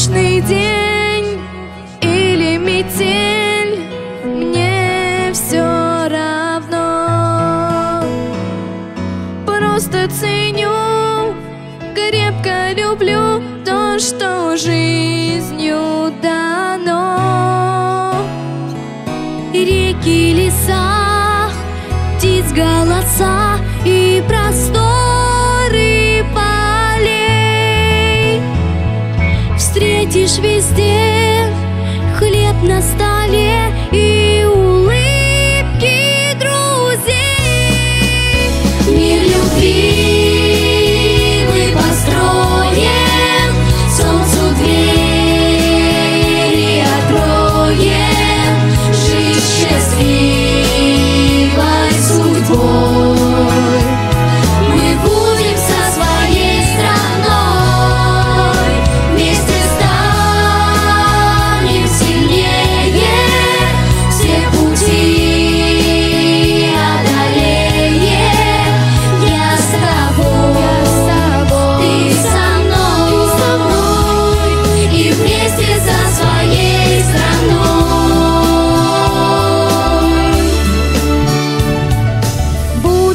солнечный день или метель, мне все равно. Просто ценю, крепко люблю то, что жизнью дано. Реки, леса, птиц голоса и просторы Встретишь везде. Хлеб на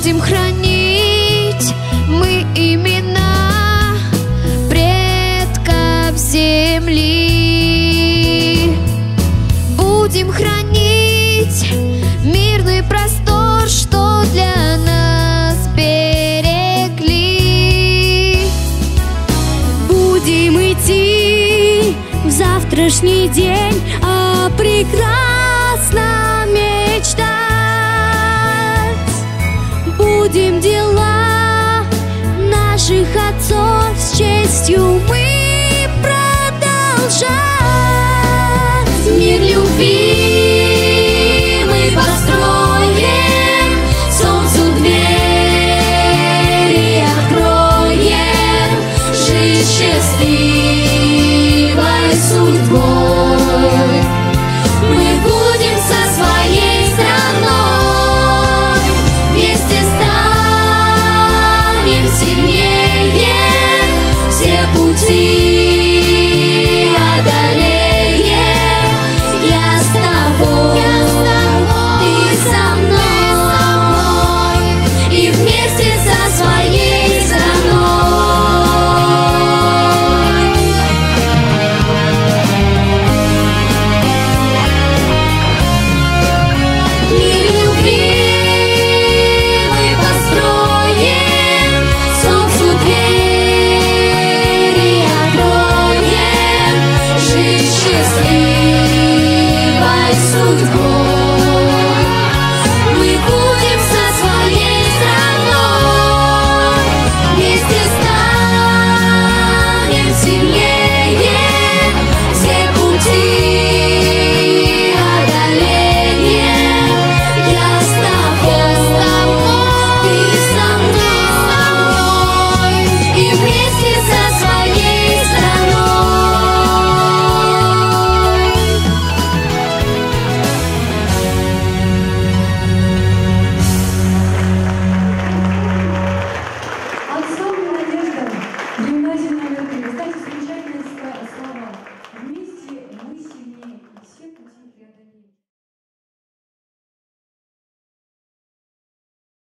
Будем хранить мы имена предков земли. Будем хранить мирный простор, что для нас берегли. Будем идти в завтрашний день, а прекрасно мечтать. Будем дела наших отцов с честью мы продолжать. see.